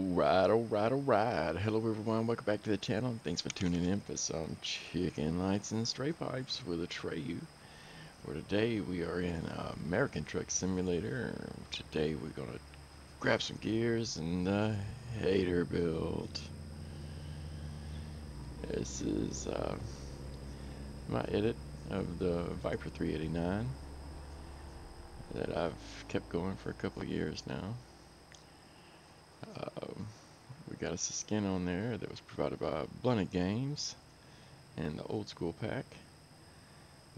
Alright, alright, alright. Hello everyone, welcome back to the channel. Thanks for tuning in for some chicken lights and straight pipes with a Hatreyu. For today we are in uh, American Truck Simulator. Today we're gonna grab some gears and uh, Haterbilt. This is uh, my edit of the Viper 389 that I've kept going for a couple years now. We got us a skin on there that was provided by Blunted Games and the old school pack.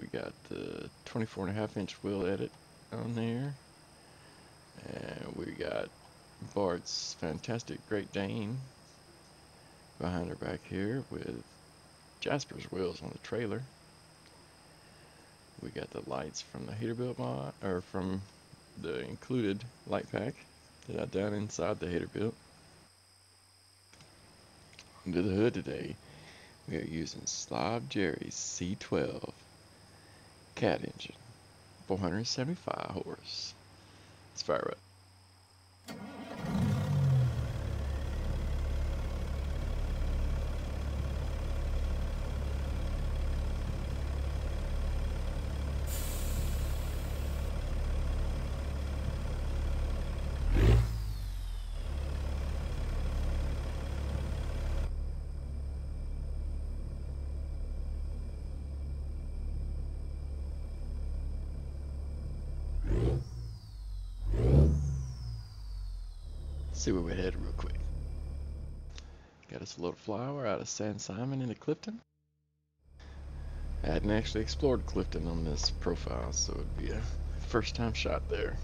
We got the 24 and a half inch wheel edit on there. And we got Bart's fantastic Great Dane behind her back here with Jasper's wheels on the trailer. We got the lights from the Haterbilt mod, or from the included light pack that I done inside the heater Under the hood today, we are using Slob Jerry's C12 cat engine, 475 horse. Let's fire up. See where we're headed real quick. Got us a little flour out of San Simon into Clifton. I hadn't actually explored Clifton on this profile, so it'd be a first time shot there.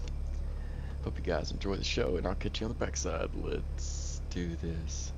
Hope you guys enjoy the show, and I'll catch you on the backside. Let's do this.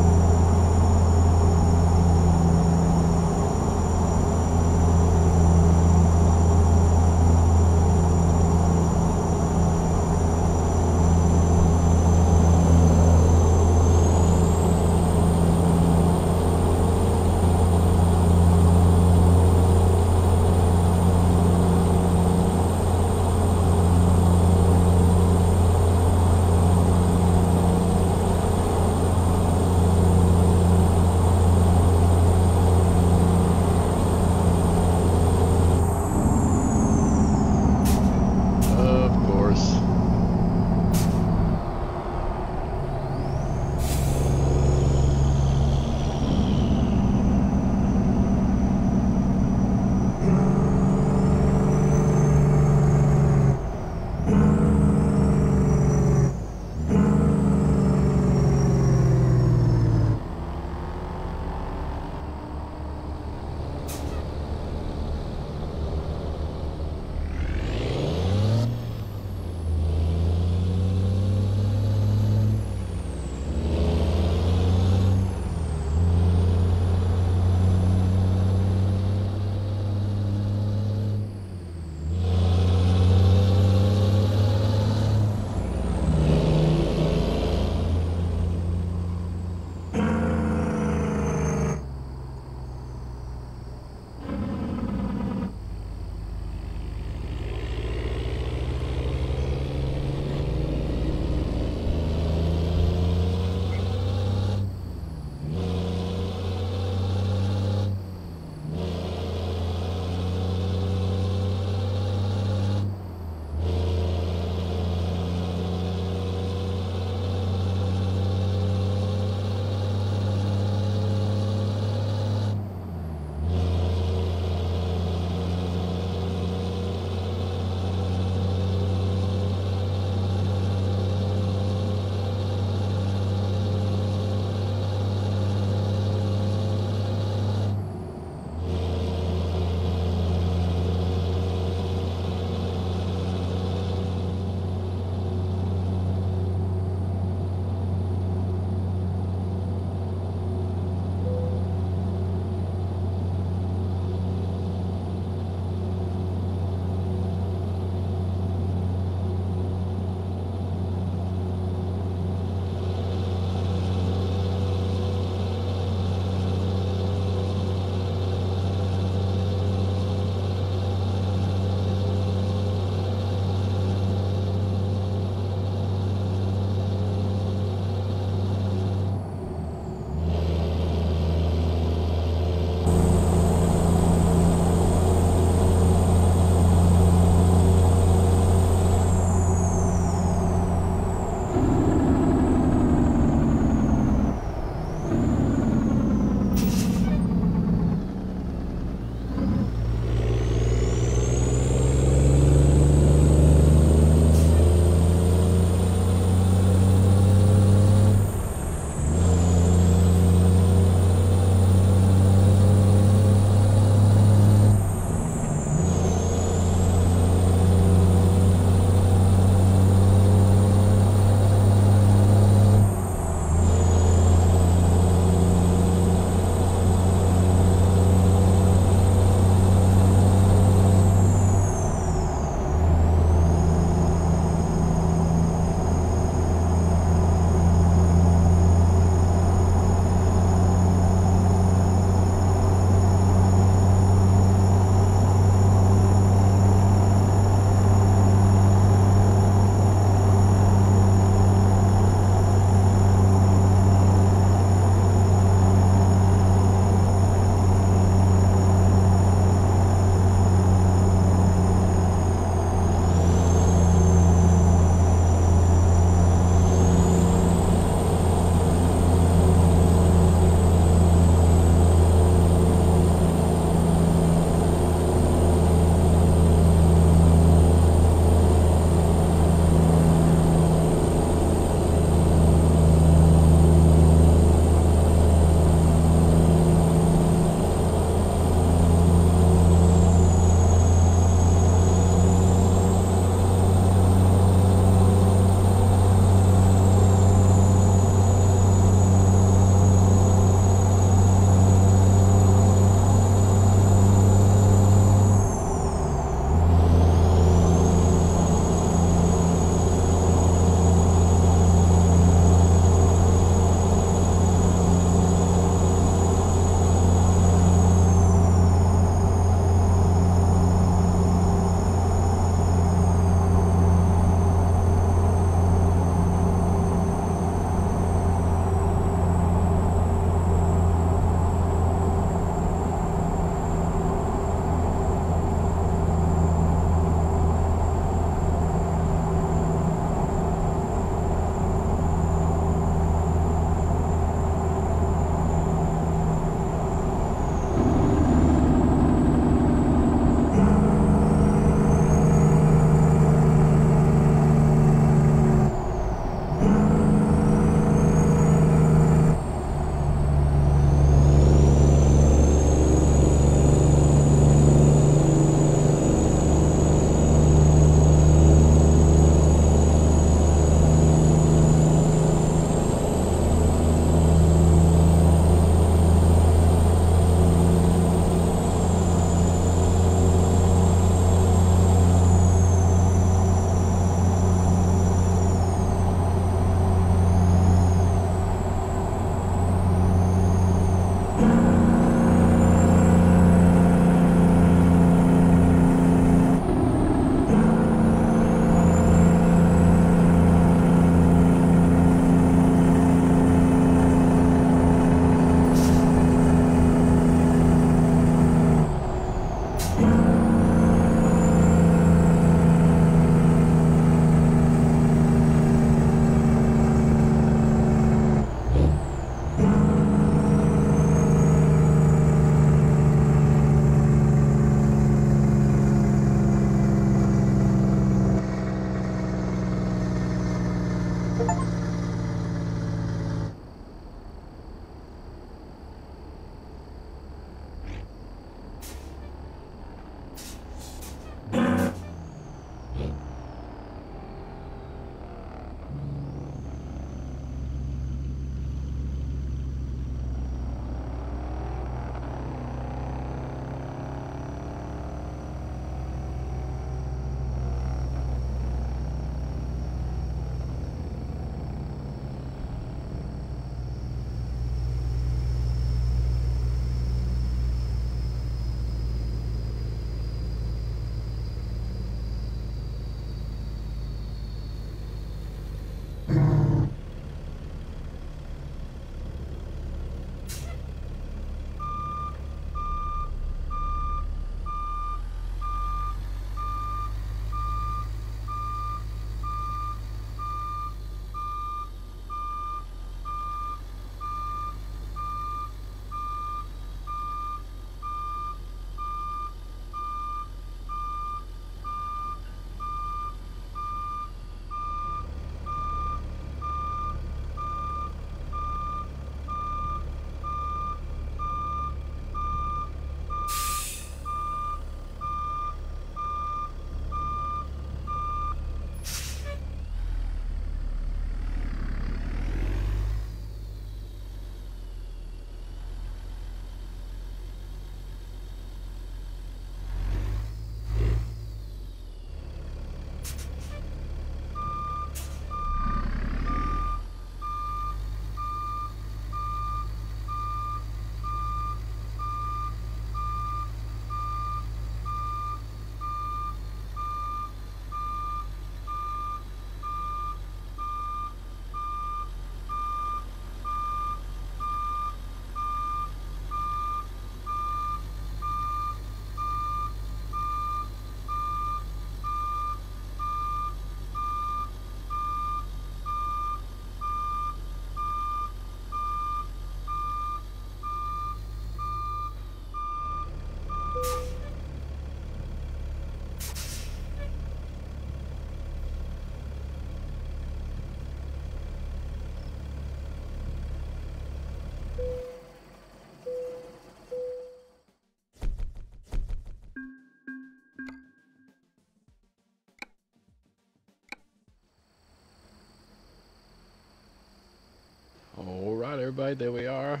Everybody, there we are.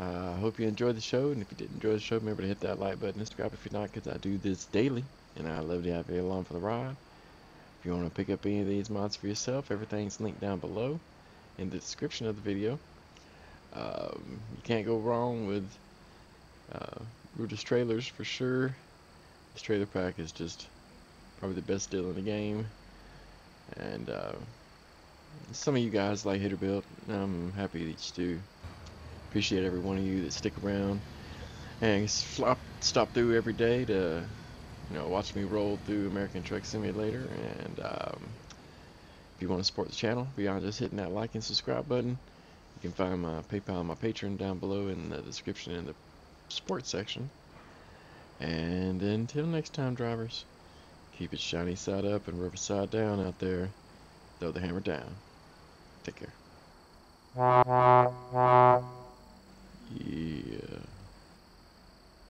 I uh, hope you enjoyed the show, and if you did enjoy the show, remember to hit that like button and subscribe if you're not, because I do this daily, and I love to have you along for the ride. If you want to pick up any of these mods for yourself, everything's linked down below in the description of the video. Um, you can't go wrong with uh, Rudis trailers for sure. This trailer pack is just probably the best deal in the game, and uh, some of you guys like Haterbilt. I'm happy that you do. Appreciate every one of you that stick around and flop, stop through every day to, you know, watch me roll through American Truck Simulator. And um, if you want to support the channel beyond just hitting that like and subscribe button, you can find my PayPal and my Patreon down below in the description in the sports section. And until next time, drivers, keep it shiny side up and rubber side down out there. Throw the hammer down. Take care. Yeah.